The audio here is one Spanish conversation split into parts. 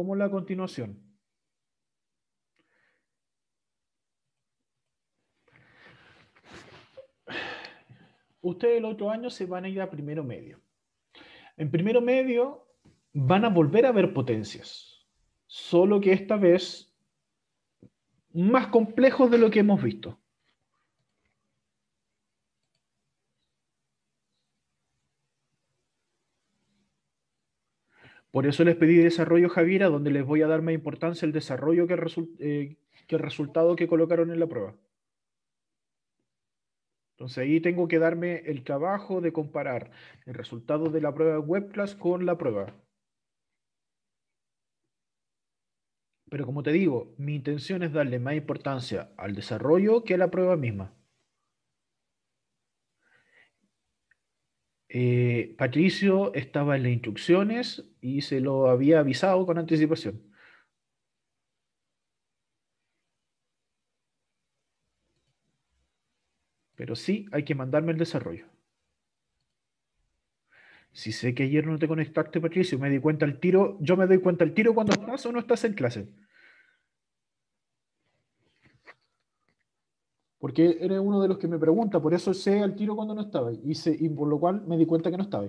como la continuación. Ustedes el otro año se van a ir a primero medio. En primero medio van a volver a ver potencias, solo que esta vez más complejos de lo que hemos visto. Por eso les pedí desarrollo, Javiera, donde les voy a dar más importancia el desarrollo que eh, que el resultado que colocaron en la prueba. Entonces ahí tengo que darme el trabajo de comparar el resultado de la prueba WebClass con la prueba. Pero como te digo, mi intención es darle más importancia al desarrollo que a la prueba misma. Eh, Patricio estaba en las instrucciones y se lo había avisado con anticipación. Pero sí hay que mandarme el desarrollo. Si sé que ayer no te conectaste, Patricio, me di cuenta el tiro, yo me doy cuenta el tiro cuando estás o no estás en clase. Porque eres uno de los que me pregunta, por eso sé el tiro cuando no estaba. Y, y por lo cual me di cuenta que no estaba.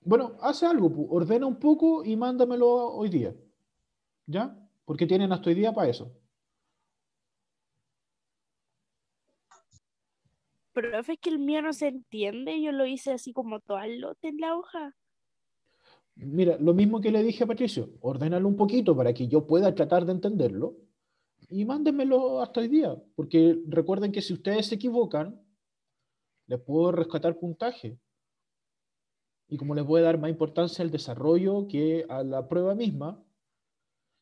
Bueno, hace algo, ordena un poco y mándamelo hoy día. ¿Ya? Porque tienen hasta hoy día para eso. Profe, es que el mío no se entiende, yo lo hice así como todo al lote en la hoja. Mira, lo mismo que le dije a Patricio, ordénalo un poquito para que yo pueda tratar de entenderlo y mándenmelo hasta hoy día, porque recuerden que si ustedes se equivocan, les puedo rescatar puntaje. Y como les voy a dar más importancia al desarrollo que a la prueba misma,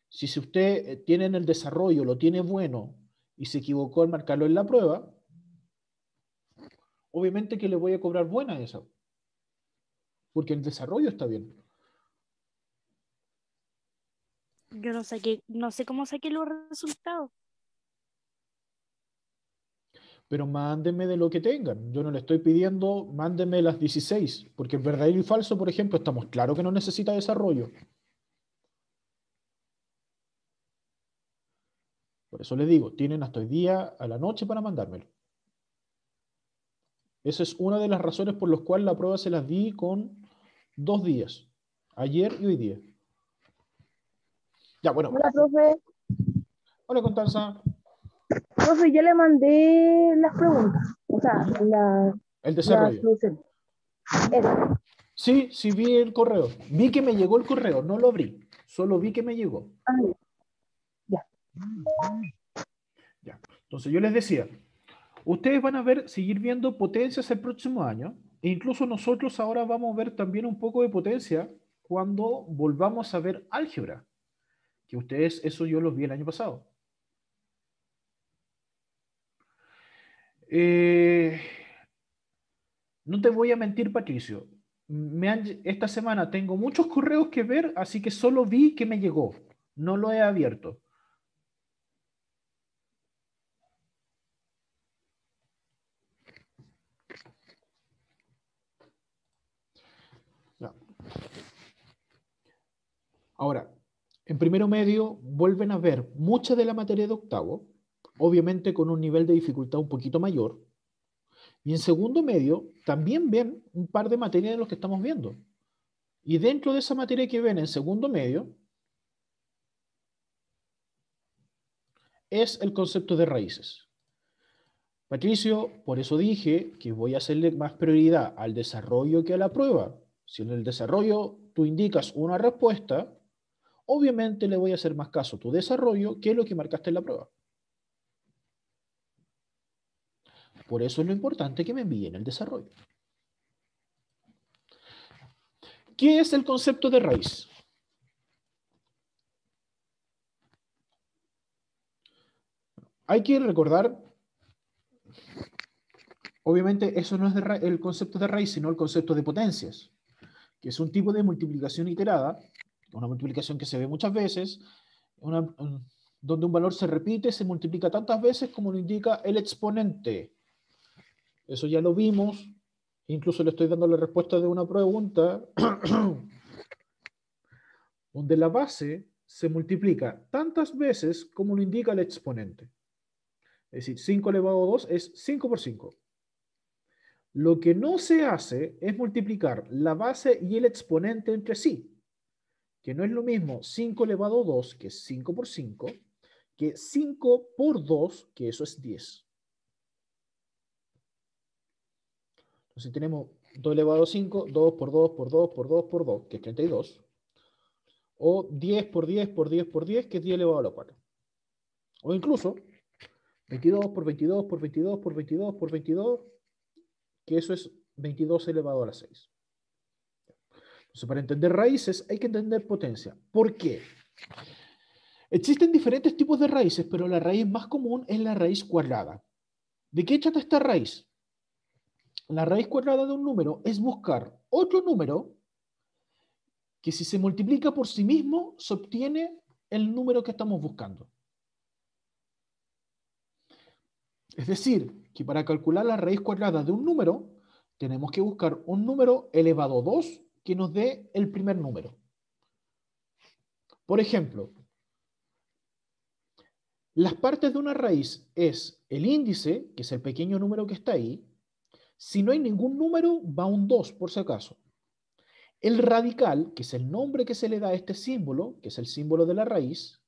si, si usted eh, tiene en el desarrollo, lo tiene bueno y se equivocó al marcarlo en la prueba, obviamente que le voy a cobrar buena esa. Porque el desarrollo está bien. Yo no sé, no sé cómo saqué los resultados. Pero mándenme de lo que tengan. Yo no le estoy pidiendo, mándenme las 16, porque el verdadero y falso, por ejemplo, estamos claro que no necesita desarrollo. Por eso les digo, tienen hasta hoy día a la noche para mandármelo. Esa es una de las razones por las cuales la prueba se las di con dos días, ayer y hoy día. Ya, bueno. Hola, profe. Hola, Constanza. Profe, ya le mandé las preguntas. O sea, la, el desarrollo. sí, sí vi el correo. Vi que me llegó el correo, no lo abrí. Solo vi que me llegó. Ah, ya. Ya. Entonces yo les decía, Ustedes van a ver, seguir viendo potencias el próximo año. E incluso nosotros ahora vamos a ver también un poco de potencia cuando volvamos a ver álgebra. Que ustedes, eso yo los vi el año pasado. Eh, no te voy a mentir, Patricio. esta semana tengo muchos correos que ver, así que solo vi que me llegó. No lo he abierto. Ahora, en primero medio vuelven a ver mucha de la materia de octavo, obviamente con un nivel de dificultad un poquito mayor. Y en segundo medio también ven un par de materias de los que estamos viendo. Y dentro de esa materia que ven en segundo medio es el concepto de raíces. Patricio, por eso dije que voy a hacerle más prioridad al desarrollo que a la prueba. Si en el desarrollo tú indicas una respuesta, obviamente le voy a hacer más caso a tu desarrollo que lo que marcaste en la prueba. Por eso es lo importante que me envíen el desarrollo. ¿Qué es el concepto de raíz? Hay que recordar, obviamente eso no es el concepto de raíz, sino el concepto de potencias, que es un tipo de multiplicación iterada una multiplicación que se ve muchas veces, donde un valor se repite, se multiplica tantas veces como lo indica el exponente. Eso ya lo vimos Incluso le estoy dando la respuesta de una pregunta donde la base se multiplica tantas veces como lo indica el exponente. Es decir, 5 elevado a 2 es 5 por 5. Lo que no se hace es multiplicar la base y el exponente entre sí, que no es lo mismo 5 elevado a 2, que es 5 por 5, que 5 por 2, que eso es 10. Entonces tenemos 2 elevado a 5, 2 por 2 por 2 por 2 por 2, que es 32. O 10 por 10 por 10 por 10, que es 10 elevado a la 4. O incluso 22 por 22 por 22 por 22 por 22, que eso es 22 elevado a la 6. Para entender raíces hay que entender potencia. ¿Por qué? Existen diferentes tipos de raíces, pero la raíz más común es la raíz cuadrada. ¿De qué trata esta raíz? La raíz cuadrada de un número es buscar otro número que si se multiplica por sí mismo, se obtiene el número que estamos buscando. Es decir, que para calcular la raíz cuadrada de un número, tenemos que buscar un número elevado a 2 que nos dé el primer número. Por ejemplo, las partes de una raíz es el índice, que es el pequeño número que está ahí. Si no hay ningún número, va un 2 por si acaso. El radical, que es el nombre que se le da a este símbolo, que es el símbolo de la raíz.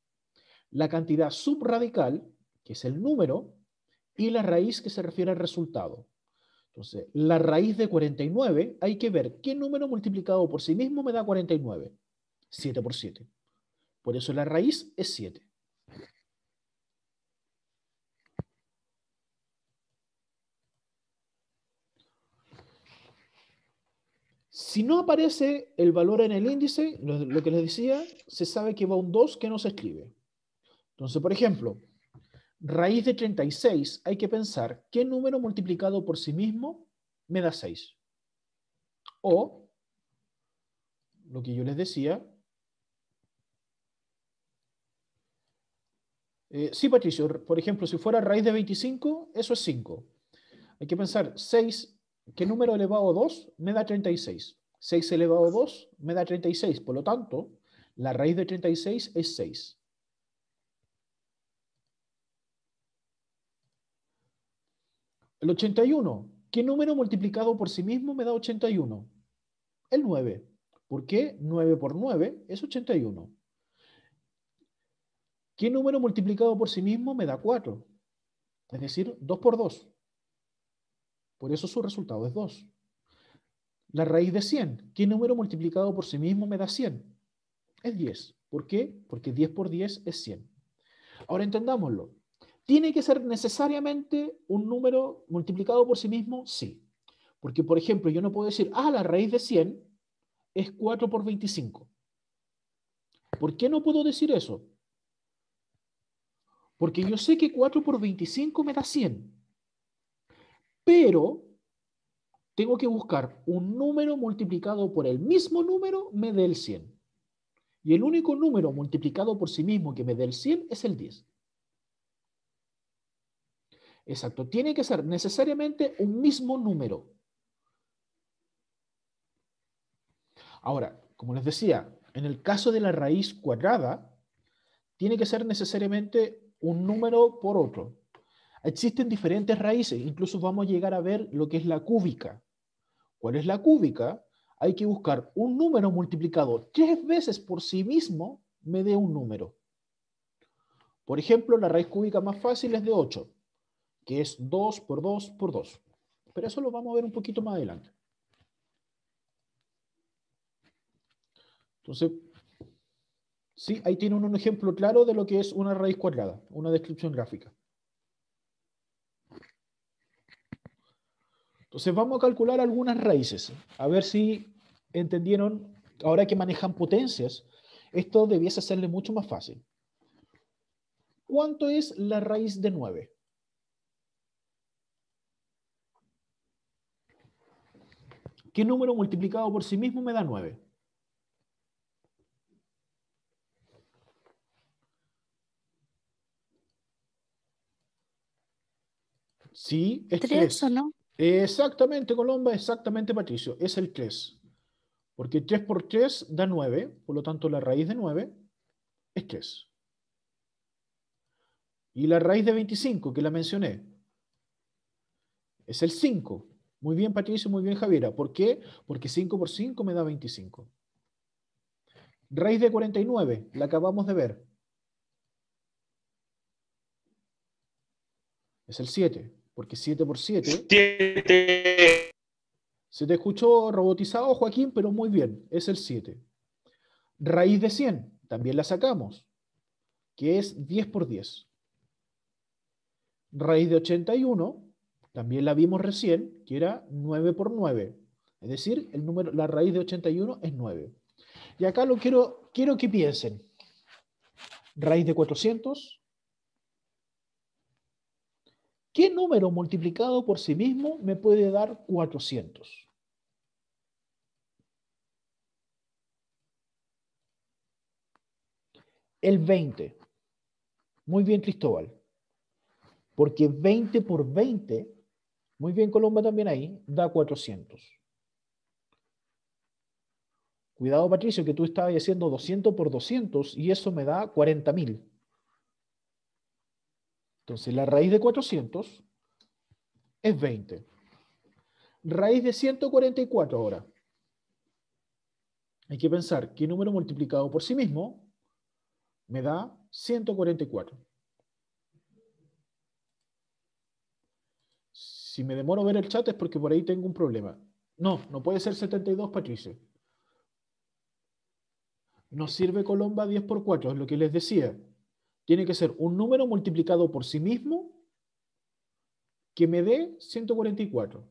La cantidad subradical, que es el número, y la raíz que se refiere al resultado. Entonces, la raíz de 49, hay que ver qué número multiplicado por sí mismo me da 49. 7 por 7. Por eso la raíz es 7. Si no aparece el valor en el índice, lo, lo, que les decía, se sabe que va un 2 que no se escribe. Entonces, por ejemplo, raíz de 36, hay que pensar qué número multiplicado por sí mismo me da 6. O, lo que yo les decía, eh, sí, Patricio, por ejemplo, si fuera raíz de 25, eso es 5. Hay que pensar 6, ¿qué número elevado a 2 me da 36? 6 elevado a 2 me da 36, por lo tanto, la raíz de 36 es 6. El 81. ¿Qué número multiplicado por sí mismo me da 81? El 9. ¿Por qué? 9 por 9 es 81. ¿Qué número multiplicado por sí mismo me da 4? Es decir, 2 por 2. Por eso su resultado es 2. La raíz de 100. ¿Qué número multiplicado por sí mismo me da 100? Es 10. ¿Por qué? Porque 10 por 10 es 100. Ahora entendámoslo. ¿Tiene que ser necesariamente un número multiplicado por sí mismo? Sí. Porque, por ejemplo, yo no puedo decir, ah, la raíz de 100 es 4 por 25. ¿Por qué no puedo decir eso? Porque yo sé que 4 por 25 me da 100. Pero tengo que buscar un número multiplicado por el mismo número me dé el 100. Y el único número multiplicado por sí mismo que me dé el 100 es el 10. Exacto, tiene que ser necesariamente un mismo número. Ahora, como les decía, en el caso de la raíz cuadrada, tiene que ser necesariamente un número por otro. Existen diferentes raíces, incluso vamos a llegar a ver lo que es la cúbica. ¿Cuál es la cúbica? Hay que buscar un número multiplicado tres veces por sí mismo me dé un número. Por ejemplo, la raíz cúbica más fácil es de 8 que es 2 por 2 por 2. Pero eso lo vamos a ver un poquito más adelante. Entonces, sí, ahí tienen un ejemplo claro de lo que es una raíz cuadrada, una descripción gráfica. Entonces vamos a calcular algunas raíces, a ver si entendieron, ahora que manejan potencias, esto debiese hacerle mucho más fácil. ¿Cuánto es la raíz de 9? ¿Qué número multiplicado por sí mismo me da 9? Sí, es 3, ¿o no? Exactamente, Colomba, exactamente, Patricio. Es el 3. Porque 3 por 3 da 9, por lo tanto la raíz de 9 es 3. Y la raíz de 25, que la mencioné, es el 5. Muy bien, Patricio, muy bien, Javiera. ¿Por qué? Porque 5 por 5 me da 25. Raíz de 49, la acabamos de ver. Es el 7, porque 7 por 7. 7. Se te escuchó robotizado, Joaquín, pero muy bien, es el 7. Raíz de 100, también la sacamos, que es 10 por 10. Raíz de 81, también la vimos recién, que era 9 por 9. Es decir, el número, la raíz de 81 es 9. Y acá lo quiero, quiero que piensen. Raíz de 400. ¿Qué número multiplicado por sí mismo me puede dar 400? El 20. Muy bien, Cristóbal. Porque 20 por 20, muy bien, Colomba también ahí, da 400. Cuidado, Patricio, que tú estabas haciendo 200 por 200 y eso me da 40.000. Entonces, la raíz de 400 es 20. Raíz de 144 ahora. Hay que pensar qué número multiplicado por sí mismo me da 144. Si me demoro ver el chat es porque por ahí tengo un problema. No, no puede ser 72, Patricio. Nos sirve Colomba 10 por 4, es lo que les decía. Tiene que ser un número multiplicado por sí mismo que me dé 144.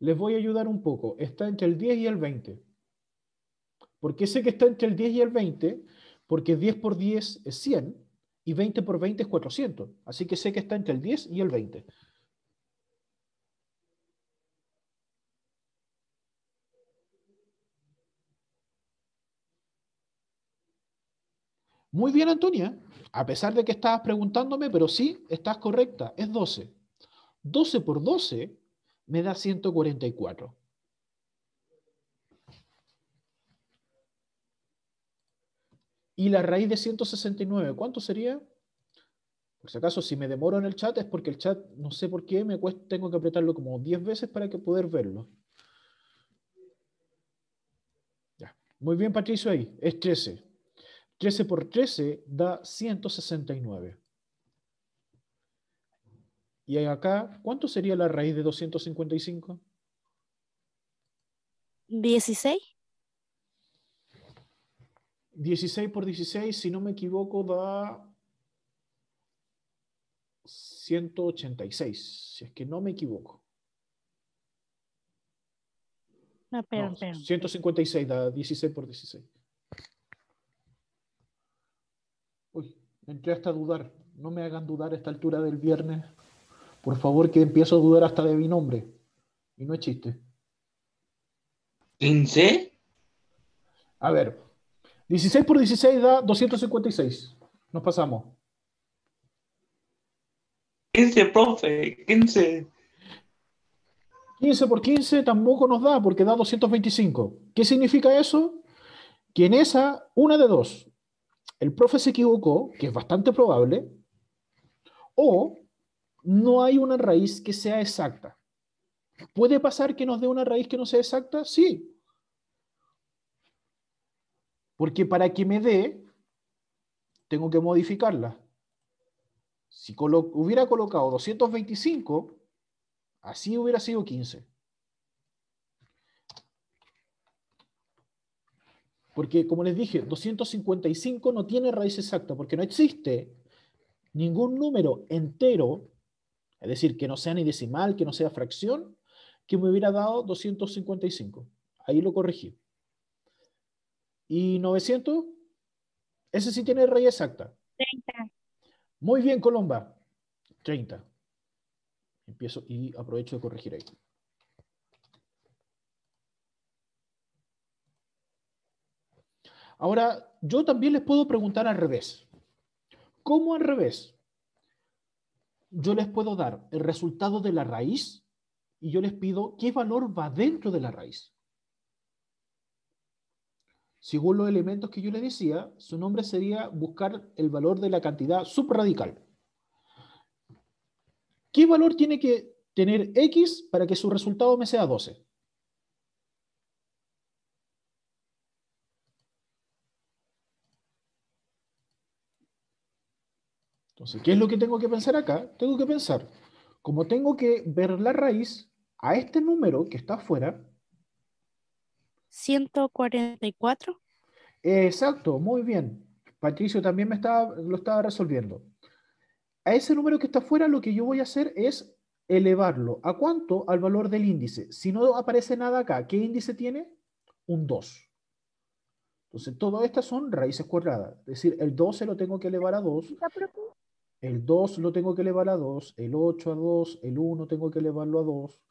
Les voy a ayudar un poco. Está entre el 10 y el 20. ¿Por qué sé que está entre el 10 y el 20? Porque 10 por 10 es 100 y 20 por 20 es 400. Así que sé que está entre el 10 y el 20. Muy bien, Antonia. A pesar de que estabas preguntándome, pero sí, estás correcta. Es 12. 12 por 12 me da 144. Y la raíz de 169, ¿cuánto sería? Por si acaso, si me demoro en el chat es porque el chat, no sé por qué, me cuesta, tengo que apretarlo como 10 veces para que poder verlo. Ya. Muy bien, Patricio, ahí. Es 13. 13 por 13 da 169. Y acá, ¿cuánto sería la raíz de 255? 16. 16 por 16, si no me equivoco, da 186, si es que no me equivoco. No, espera, No, espera. 156 da 16 por 16. Uy, entré hasta a dudar. No me hagan dudar a esta altura del viernes. Por favor, que empiezo a dudar hasta de mi nombre. Y no es chiste. 15. A ver, 16 por 16 da 256. Nos pasamos. 15, profe. 15. 15 por 15 tampoco nos da porque da 225. ¿Qué significa eso? Que en esa, una de dos, el profe se equivocó, que es bastante probable, o no hay una raíz que sea exacta. ¿Puede pasar que nos dé una raíz que no sea exacta? Sí. Porque para que me dé, tengo que modificarla. Si hubiera colocado 225, así hubiera sido 15. Porque, como les dije, 255 no tiene raíz exacta, porque no existe ningún número entero, es decir, que no sea ni decimal, que no sea fracción, que me hubiera dado 255. Ahí lo corregí. ¿Y 900? Ese sí tiene raíz exacta. 30. Muy bien, Colomba. 30. Empiezo y aprovecho de corregir ahí. Ahora, yo también les puedo preguntar al revés. ¿Cómo al revés? yo les puedo dar el resultado de la raíz y yo les pido qué valor va dentro de la raíz. Según los elementos que yo les decía, su nombre sería buscar el valor de la cantidad subradical. ¿Qué valor tiene que tener x para que su resultado me sea 12? Entonces, ¿qué es lo que tengo que pensar acá? Tengo que pensar, como tengo que ver la raíz a este número que está afuera, 144. Exacto, muy bien. Patricio también me estaba, lo estaba resolviendo. A ese número que está afuera, lo que yo voy a hacer es elevarlo. ¿A cuánto? Al valor del índice. Si no aparece nada acá, ¿qué índice tiene? Un 2. Entonces, todas estas son raíces cuadradas. Es decir, el 12 lo tengo que elevar a 2, el 2 lo tengo que elevar a 2, el 8 a 2, el 1 tengo que elevarlo a 2.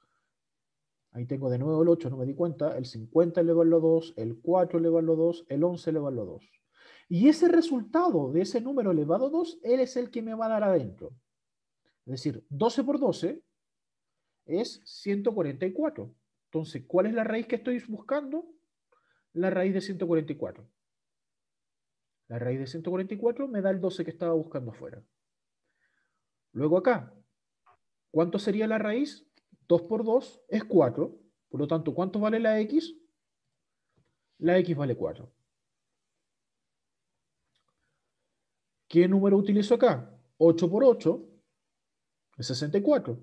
Ahí tengo de nuevo el 8, no me di cuenta, el 50 elevarlo a 2, el 4 elevarlo a 2, el 11 elevarlo a 2. Y ese resultado de ese número elevado a 2, él es el que me va a dar adentro. Es decir, 12 por 12 es 144. Entonces, ¿cuál es la raíz que estoy buscando? La raíz de 144. La raíz de 144 me da el 12 que estaba buscando afuera. Luego acá, ¿cuánto sería la raíz? 2 por 2 es 4. Por lo tanto, ¿cuánto vale la x? La x vale 4. ¿Qué número utilizo acá? 8 por 8 es 64.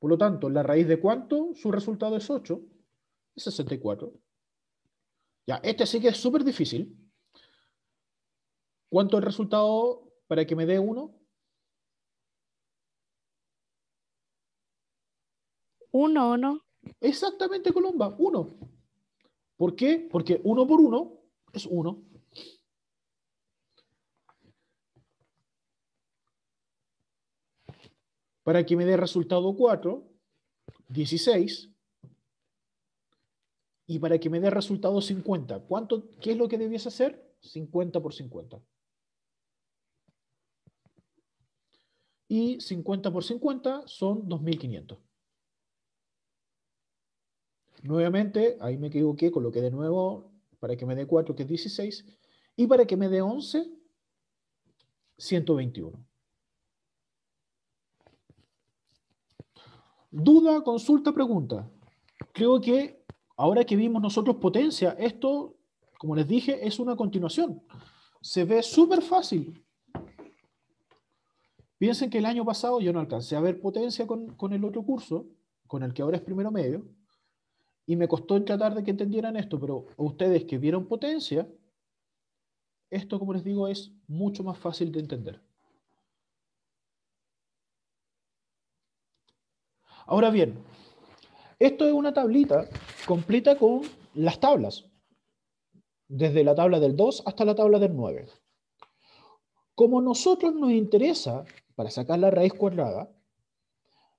Por lo tanto, la raíz de cuánto, su resultado es 8, es 64. Ya, este sí que es súper difícil. ¿Cuánto es el resultado para que me dé 1? 1 o no. Exactamente, Colomba, 1. ¿Por qué? Porque 1 por 1 es 1. Para que me dé resultado 4, 16. Y para que me dé resultado 50, ¿cuánto, ¿qué es lo que debiese hacer? 50 por 50. Y 50 por 50 son 2500. Nuevamente, ahí me equivoqué, coloqué de nuevo para que me dé 4, que es 16. Y para que me dé 11, 121. Duda, consulta, pregunta. Creo que ahora que vimos nosotros potencia, esto, como les dije, es una continuación. Se ve súper fácil. Piensen que el año pasado yo no alcancé a ver potencia con, con, el otro curso, con el que ahora es primero medio, y me costó tratar de que entendieran esto, pero ustedes que vieron potencia, esto, como les digo, es mucho más fácil de entender. Ahora bien, esto es una tablita completa con las tablas, desde la tabla del 2 hasta la tabla del 9. Como nosotros nos interesa, para sacar la raíz cuadrada,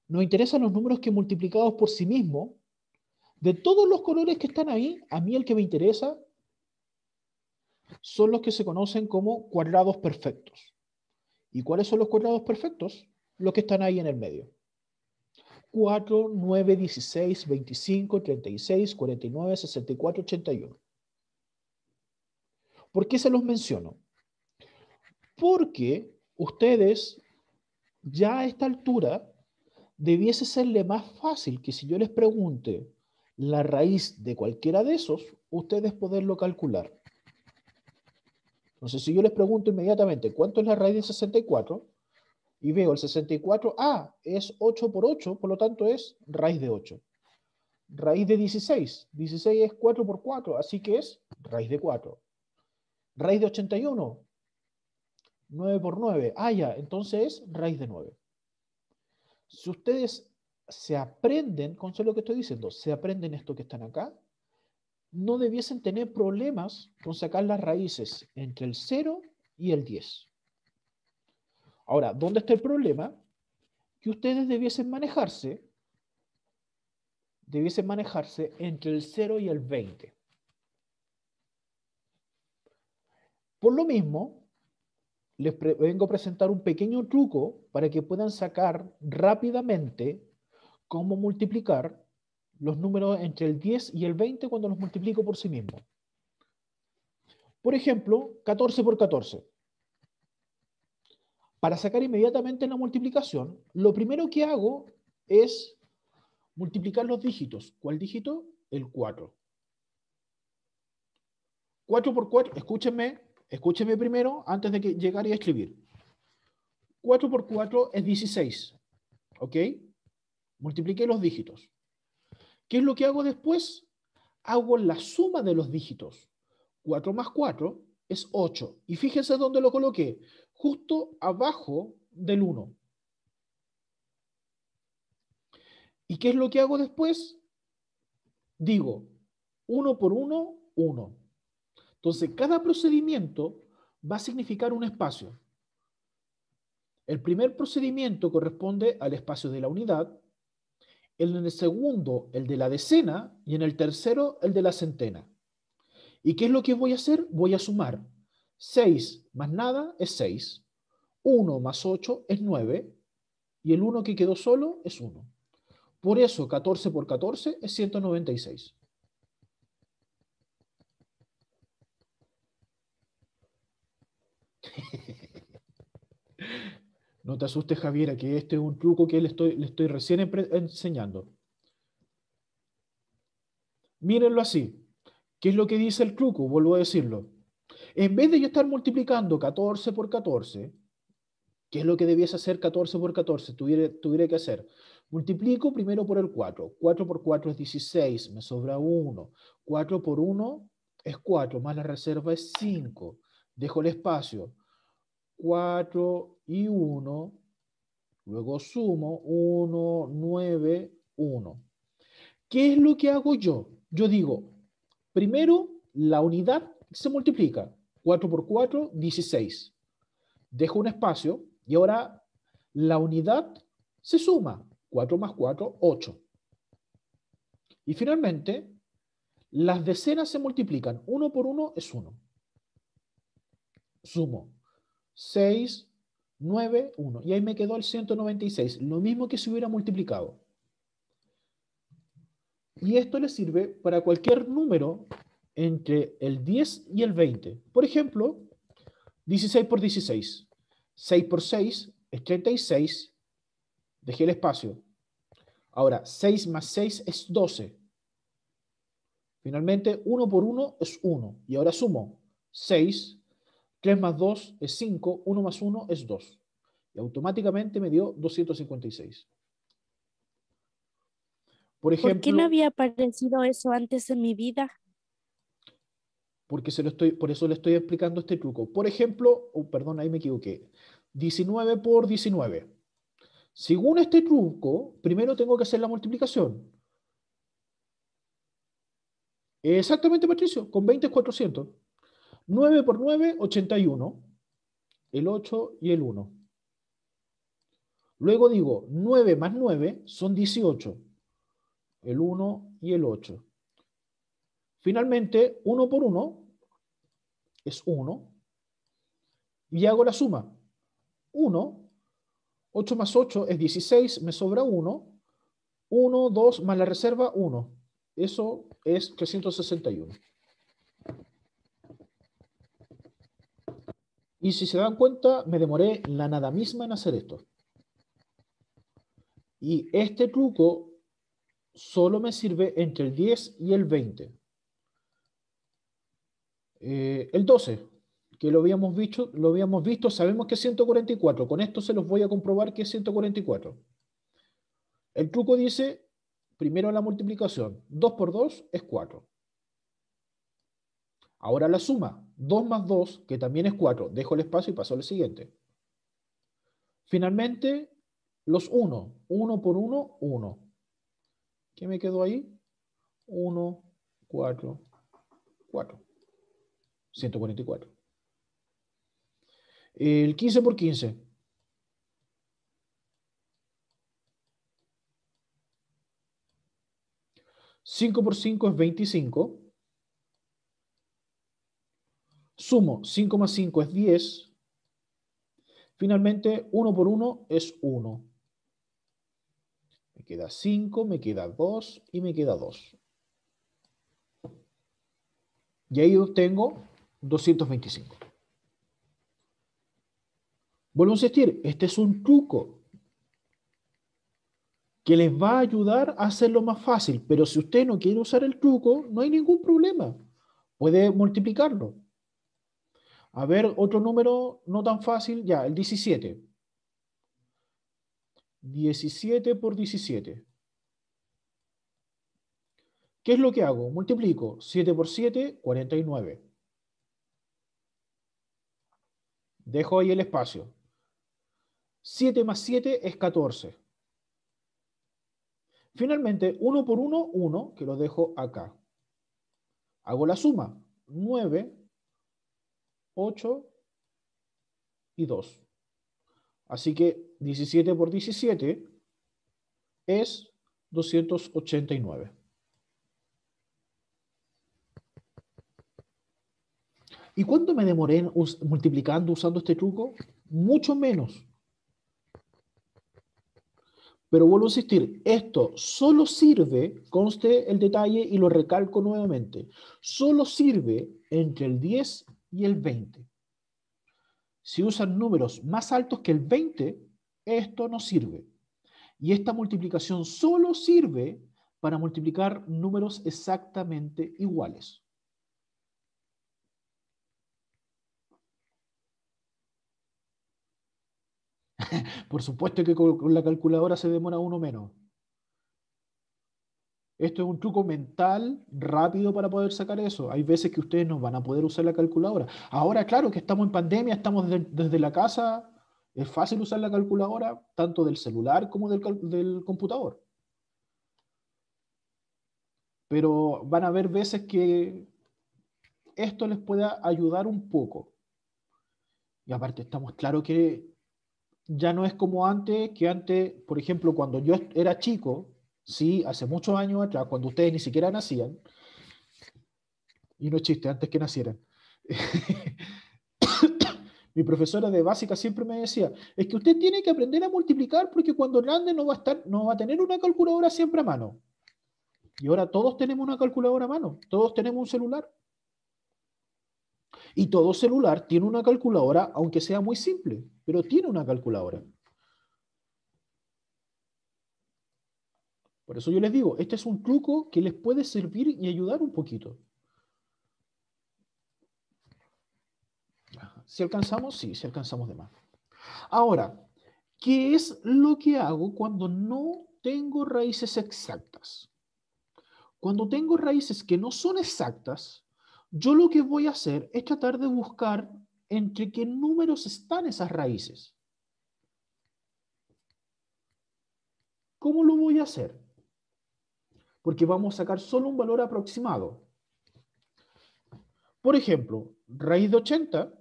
nos interesan los números que multiplicados por sí mismos, de todos los colores que están ahí, a mí el que me interesa son los que se conocen como cuadrados perfectos. ¿Y cuáles son los cuadrados perfectos? Los que están ahí en el medio. 4, 9, 16, 25, 36, 49, 64, 81. ¿Por qué se los menciono? Porque ustedes ya a esta altura debiese serle más fácil que si yo les pregunte la raíz de cualquiera de esos, ustedes poderlo calcular. Entonces, si yo les pregunto inmediatamente cuánto es la raíz de 64, y veo el 64, ah, es 8 por 8, por lo tanto es raíz de 8. Raíz de 16, 16 es 4 por 4, así que es raíz de 4. Raíz de 81, 9 por 9, ah, ya, entonces es raíz de 9. Si ustedes se aprenden, con lo que estoy diciendo, se aprenden esto que están acá, no debiesen tener problemas con sacar las raíces entre el 0 y el 10. Ahora, ¿dónde está el problema? Que ustedes debiesen manejarse, debiesen manejarse entre el 0 y el 20. Por lo mismo, les vengo a presentar un pequeño truco para que puedan sacar rápidamente cómo multiplicar los números entre el 10 y el 20 cuando los multiplico por sí mismo. Por ejemplo, 14 por 14. Para sacar inmediatamente la multiplicación, lo primero que hago es multiplicar los dígitos. ¿Cuál dígito? El 4. 4 por 4, escúchenme, escúchenme primero antes de que llegar y escribir. 4 por 4 es 16. ¿Ok? Multipliqué los dígitos. ¿Qué es lo que hago después? Hago la suma de los dígitos. 4 más 4 es 8. Y fíjense dónde lo coloqué. Justo abajo del 1. ¿Y qué es lo que hago después? Digo, 1 por 1, 1. Entonces, cada procedimiento va a significar un espacio. El primer procedimiento corresponde al espacio de la unidad, en el segundo el de la decena y en el tercero el de la centena. ¿Y qué es lo que voy a hacer? Voy a sumar. 6 más nada es 6. 1 más 8 es 9. Y el 1 que quedó solo es 1. Por eso 14 por 14 es 196. No te asustes, Javiera, que este es un truco que le estoy, le estoy recién enseñando. Mírenlo así. ¿Qué es lo que dice el truco? Vuelvo a decirlo. En vez de yo estar multiplicando 14 por 14, ¿qué es lo que debiese hacer 14 por 14? Tuviera, tuviera que hacer. Multiplico primero por el 4. 4 por 4 es 16, me sobra 1. 4 por 1 es 4, más la reserva es 5. Dejo el espacio. 4 y 1. Luego sumo 1, 9, 1. ¿Qué es lo que hago yo? Yo digo, primero la unidad se multiplica. 4 por 4, 16. Dejo un espacio y ahora la unidad se suma. 4 más 4, 8. Y finalmente, las decenas se multiplican. 1 por 1 es 1. Sumo. 6, 9, 1. Y ahí me quedó el 196. Lo mismo que si hubiera multiplicado. Y esto le sirve para cualquier número entre el 10 y el 20. Por ejemplo, 16 por 16. 6 por 6 es 36. Dejé el espacio. Ahora, 6 más 6 es 12. Finalmente, 1 por 1 es 1. Y ahora sumo 6. 3 más 2 es 5. 1 más 1 es 2. Y automáticamente me dio 256. Por ejemplo, ¿Por qué no había aparecido eso antes en mi vida? porque se lo estoy, por eso le estoy explicando este truco. Por ejemplo, oh, perdón, ahí me equivoqué. 19 por 19. Según este truco, primero tengo que hacer la multiplicación. Exactamente, Patricio, con 20 es 400. 9 por 9, 81. El 8 y el 1. Luego digo, 9 más 9 son 18. El 1 y el 8. Finalmente, 1 por 1 es 1. Y hago la suma. 1, 8 más 8 es 16, me sobra 1. 1, 2 más la reserva, 1. Eso es 361. Y si se dan cuenta, me demoré la nada misma en hacer esto. Y este truco solo me sirve entre el 10 y el 20. Eh, el 12, que lo habíamos visto, lo habíamos visto, sabemos que es 144. Con esto se los voy a comprobar que es 144. El truco dice, primero la multiplicación. 2 por 2 es 4. Ahora la suma. 2 más 2, que también es 4. Dejo el espacio y paso al siguiente. Finalmente, los 1. 1 por 1, 1. ¿Qué me quedó ahí? 1, 4, 4. 144. El 15 por 15. Cinco por 5 es 25. Sumo 5 más 5 es 10. Finalmente, 1 por 1 es 1. Me queda 5, me queda 2 y me queda 2. Y ahí obtengo 225. Vuelvo a insistir, este es un truco que les va a ayudar a hacerlo más fácil, pero si usted no quiere usar el truco, no hay ningún problema. Puede multiplicarlo. A ver, otro número no tan fácil, ya, el 17. 17 por 17. ¿Qué es lo que hago? Multiplico 7 por 7, 49. Dejo ahí el espacio. 7 más 7 es 14. Finalmente, 1 por 1, 1, que lo dejo acá. Hago la suma. 9, 8 y 2. Así que 17 por 17 es 289. ¿Y cuánto me demoré multiplicando usando este truco? Mucho menos. Pero vuelvo a insistir, esto solo sirve, conste el detalle y lo recalco nuevamente, solo sirve entre el 10 y el 20. Si usan números más altos que el 20, esto no sirve. Y esta multiplicación solo sirve para multiplicar números exactamente iguales. Por supuesto que con la calculadora se demora uno menos. Esto es un truco mental rápido para poder sacar eso. Hay veces que ustedes no van a poder usar la calculadora. Ahora, claro que estamos en pandemia, estamos de- desde la casa. Es fácil usar la calculadora, tanto del celular como del, del computador. Pero van a haber veces que esto les pueda ayudar un poco. Y aparte, estamos claros que ya no es como antes, que antes, por ejemplo, cuando yo era chico, sí, hace muchos años atrás, cuando ustedes ni siquiera nacían, y no es chiste, antes que nacieran, mi profesora de básica siempre me decía, es que usted tiene que aprender a multiplicar porque cuando grande no va a estar, no va a tener una calculadora siempre a mano. Y ahora todos tenemos una calculadora a mano, todos tenemos un celular. Y todo celular tiene una calculadora, aunque sea muy simple, pero tiene una calculadora. Por eso yo les digo, este es un truco que les puede servir y ayudar un poquito. Si alcanzamos, sí, si alcanzamos de más. Ahora, ¿qué es lo que hago cuando no tengo raíces exactas? Cuando tengo raíces que no son exactas, yo lo que voy a hacer es tratar de buscar entre qué números están esas raíces. ¿Cómo lo voy a hacer? Porque vamos a sacar solo un valor aproximado. Por ejemplo, raíz de 80,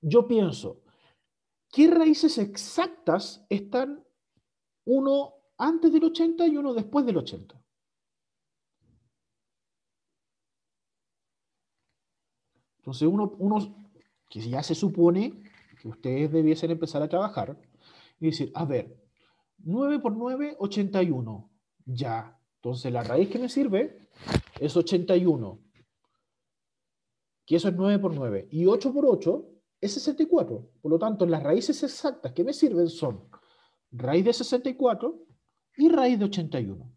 yo pienso, ¿qué raíces exactas están uno antes del 80 y uno después del 80? Entonces uno, que ya se supone que ustedes debiesen empezar a trabajar y decir, a ver, 9 por 9, 81. Ya. Entonces la raíz que me sirve es 81. Que eso es 9 por 9. Y 8 por 8 es 64. Por lo tanto, las raíces exactas que me sirven son raíz de 64 y raíz de 81.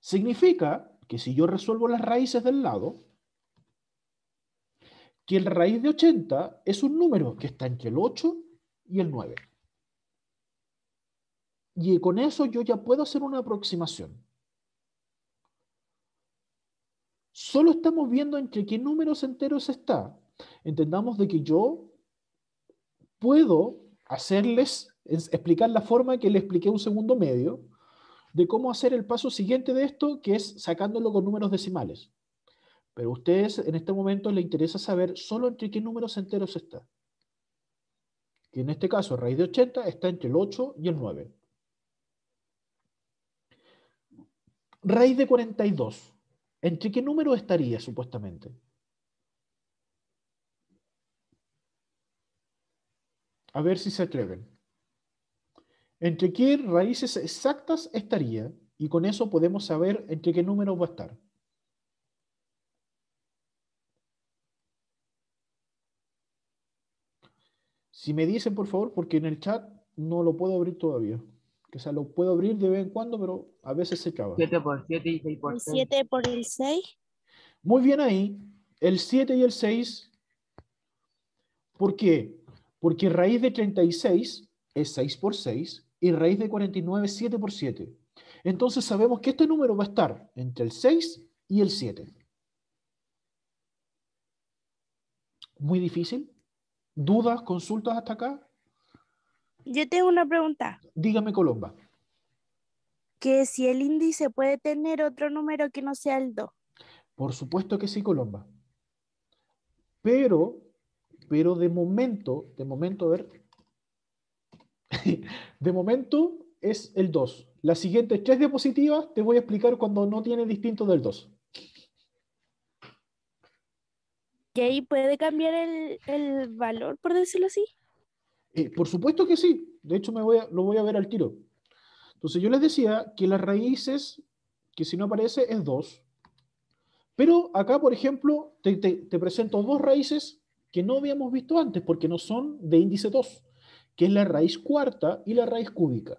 Significa que si yo resuelvo las raíces del lado, que el raíz de 80 es un número que está entre el 8 y el 9. Y con eso yo ya puedo hacer una aproximación. Solo estamos viendo entre qué números enteros está. Entendamos de que yo puedo hacerles, explicar la forma que le expliqué un segundo medio, de cómo hacer el paso siguiente de esto, que es sacándolo con números decimales. Pero a ustedes en este momento les interesa saber solo entre qué números enteros está. Que en este caso, raíz de 80 está entre el 8 y el 9. Raíz de 42. ¿Entre qué número estaría supuestamente? A ver si se atreven. ¿Entre qué raíces exactas estaría? Y con eso podemos saber entre qué números va a estar. Si me dicen, por favor, porque en el chat no lo puedo abrir todavía. O sea, lo puedo abrir de vez en cuando, pero a veces se traba. 7 por 7 y 6 por El 6. 7 por el 6. Muy bien ahí. El 7 y el 6. ¿Por qué? Porque raíz de 36 es 6 por 6 y raíz de 49 es 7 por 7. Entonces sabemos que este número va a estar entre el 6 y el 7. Muy difícil. ¿Dudas, consultas hasta acá? Yo tengo una pregunta. Dígame, Colomba. Que si el índice puede tener otro número que no sea el 2. Por supuesto que sí, Colomba. Pero, pero de momento, de momento, a ver. De momento es el 2. Las siguientes tres diapositivas te voy a explicar cuando no tiene distinto del 2. Y ahí puede cambiar el, el valor, por decirlo así. Eh, por supuesto que sí. De hecho, me voy a- lo voy a ver al tiro. Entonces, yo les decía que las raíces, que si no aparece, es 2. Pero acá, por ejemplo, te, te- te presento dos raíces que no habíamos visto antes, porque no son de índice 2, que es la raíz cuarta y la raíz cúbica.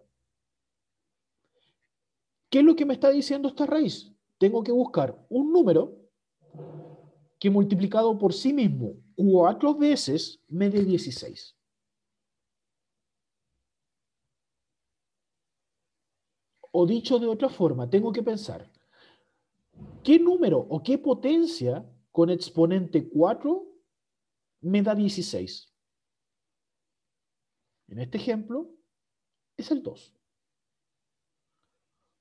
¿Qué es lo que me está diciendo esta raíz? Tengo que buscar un número que multiplicado por sí mismo cuatro veces me dé 16. O dicho de otra forma, tengo que pensar, ¿qué número o qué potencia con exponente 4 me da 16? En este ejemplo, es el 2.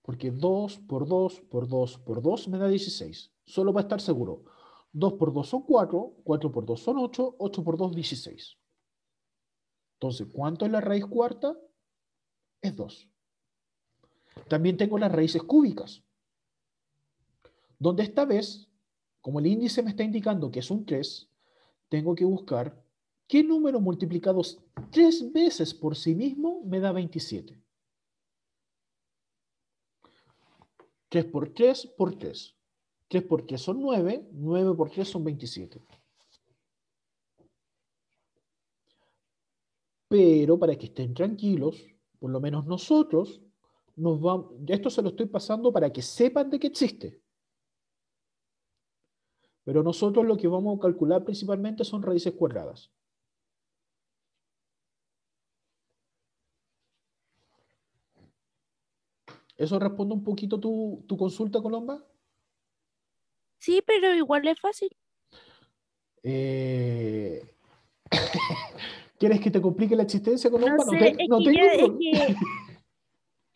Porque 2 por 2 por 2 por 2 me da 16. Solo para estar seguro. 2 por 2 son 4, 4 por 2 son 8, 8 por 2, 16. Entonces, ¿cuánto es la raíz cuarta? Es 2. También tengo las raíces cúbicas, donde esta vez, como el índice me está indicando que es un 3, tengo que buscar qué número multiplicados tres veces por sí mismo me da 27. 3 por 3 por 3. 3 por 3 son 9, 9 por 3 son 27. Pero para que estén tranquilos, por lo menos nosotros, nos vamos, esto se lo estoy pasando para que sepan de que existe. Pero nosotros lo que vamos a calcular principalmente son raíces cuadradas. ¿Eso responde un poquito tu, tu consulta, Colomba? Sí, pero igual es fácil. Eh, ¿Quieres que te complique la existencia, Colomba? No te- es, no que tengo es que-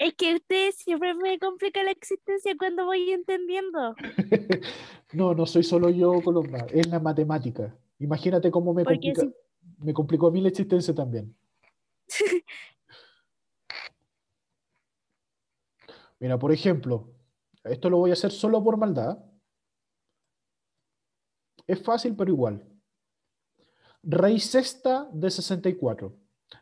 es que ustedes siempre me complican la existencia cuando voy entendiendo. No, no soy solo yo, Colomba, es la matemática. Imagínate cómo me, complica- si- me complicó a mí la existencia también. Mira, por ejemplo, esto lo voy a hacer solo por maldad. Es fácil, pero igual. Raíz sexta de 64.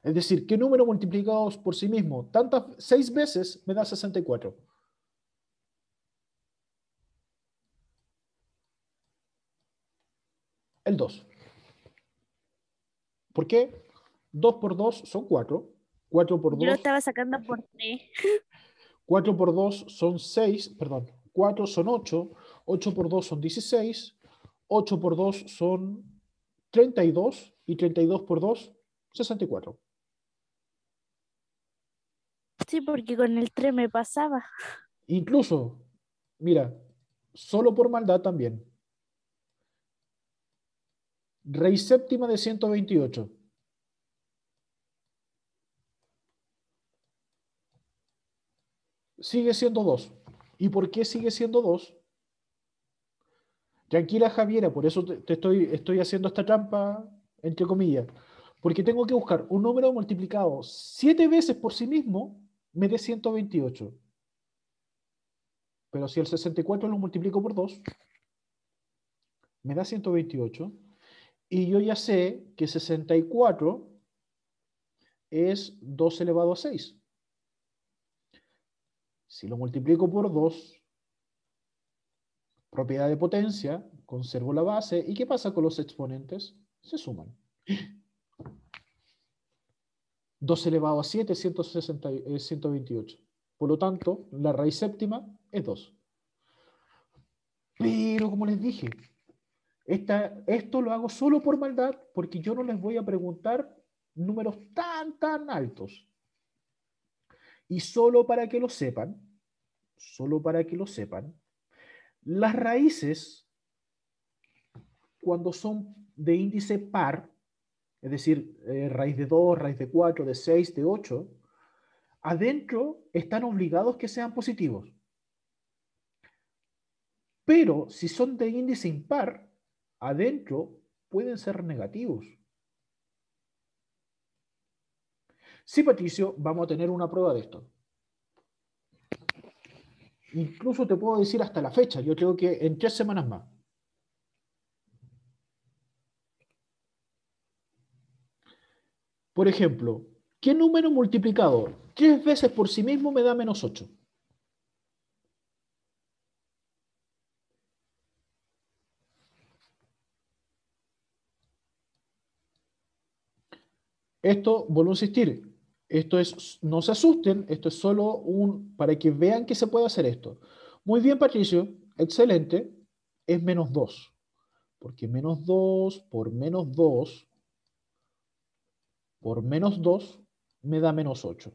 Es decir, ¿qué número multiplicado por sí mismo? Tantas, seis veces me da 64. El 2. ¿Por qué? 2 por 2 son 4. 4 por Yo lo 2 estaba sacando por 3. 4 por 2 son 6, perdón, 4 son 8, 8 por 2 son 16, 8 por 2 son 32 y 32 por 2, 64. Sí, porque con el 3 me pasaba. Incluso, mira, solo por maldad también. Raíz séptima de 128. Sigue siendo 2. ¿Y por qué sigue siendo 2? Tranquila, Javiera, por eso te, estoy, estoy haciendo esta trampa, entre comillas. Porque tengo que buscar un número multiplicado 7 veces por sí mismo, me dé 128. Pero si el 64 lo multiplico por 2, me da 128. Y yo ya sé que 64 es 2 elevado a 6. Si lo multiplico por 2, propiedad de potencia, conservo la base. ¿Y qué pasa con los exponentes? Se suman. 2 elevado a 7 es 160 es 128. Por lo tanto, la raíz séptima es 2. Pero, como les dije, esta- esto lo hago solo por maldad, porque yo no les voy a preguntar números tan, tan altos. Y solo para que lo sepan, solo para que lo sepan, las raíces, cuando son de índice par, es decir, eh, raíz de 2, raíz de 4, de 6, de 8, adentro están obligados que sean positivos. Pero si son de índice impar, adentro pueden ser negativos. Sí, Patricio, vamos a tener una prueba de esto. Incluso te puedo decir hasta la fecha, yo creo que en tres semanas más. Por ejemplo, ¿qué número multiplicado tres veces por sí mismo me da menos 8? Esto, vuelvo a insistir, esto es, no se asusten, esto es solo un, para que vean que se puede hacer esto. Muy bien, Patricio, excelente, es menos 2, porque menos 2 por menos 2 por menos 2 me da menos 8.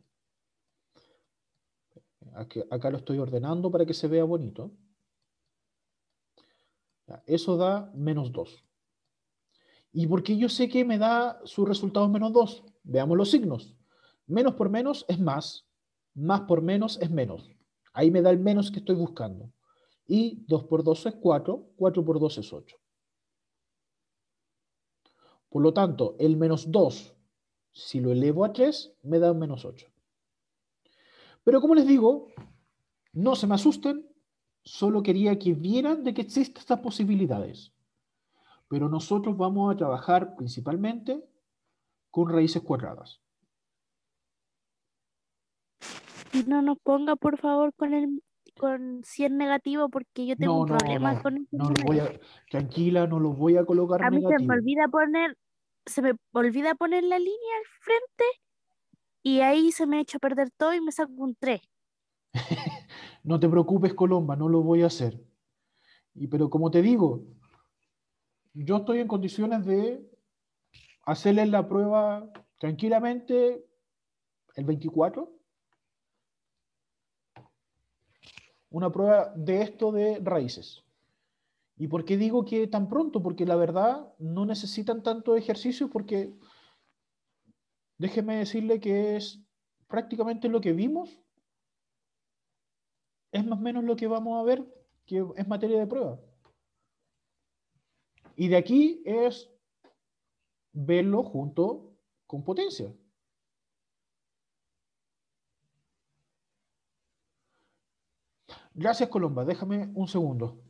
Aquí- acá lo estoy ordenando para que se vea bonito. Eso da menos 2. ¿Y por qué yo sé que me da su resultado menos 2? Veamos los signos. Menos por menos es más. Más por menos es menos. Ahí me da el menos que estoy buscando. Y 2 por 2 es 4. 4 por 2 es 8. Por lo tanto, el menos 2, si lo elevo a 3, me da un menos 8. Pero como les digo, no se me asusten, solo quería que vieran de que existen estas posibilidades. Pero nosotros vamos a trabajar principalmente con raíces cuadradas. No nos ponga, por favor, con el con si es negativo, porque yo tengo No, un no, problema no, con ese no lo número. voy a, tranquila, no los voy a colocar A mí se me negativo. olvida poner, se me olvida poner la línea al frente y ahí se me echa a perder todo y me saco un 3. No te preocupes, Colomba, no lo voy a hacer. Y, pero como te digo, yo estoy en condiciones de hacerles la prueba tranquilamente el 24. Una prueba de esto de raíces. ¿Y por qué digo que tan pronto? Porque la verdad no necesitan tanto ejercicio porque déjeme decirle que es prácticamente lo que vimos es más o menos lo que vamos a ver, que es materia de prueba. Y de aquí es verlo junto con potencia. Gracias, Colomba. Déjame un segundo.